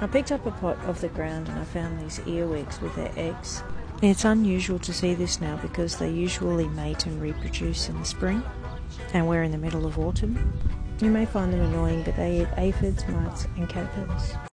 I picked up a pot off the ground and I found these earwigs with their eggs. It's unusual to see this now because they usually mate and reproduce in the spring, and we're in the middle of autumn. You may find them annoying, but they eat aphids, mites, and caterpillars.